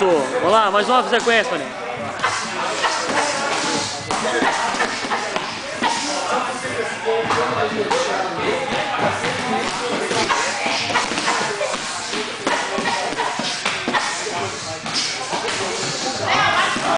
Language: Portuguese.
Isso! Vamos lá, mais uma sequência, maninho. Thank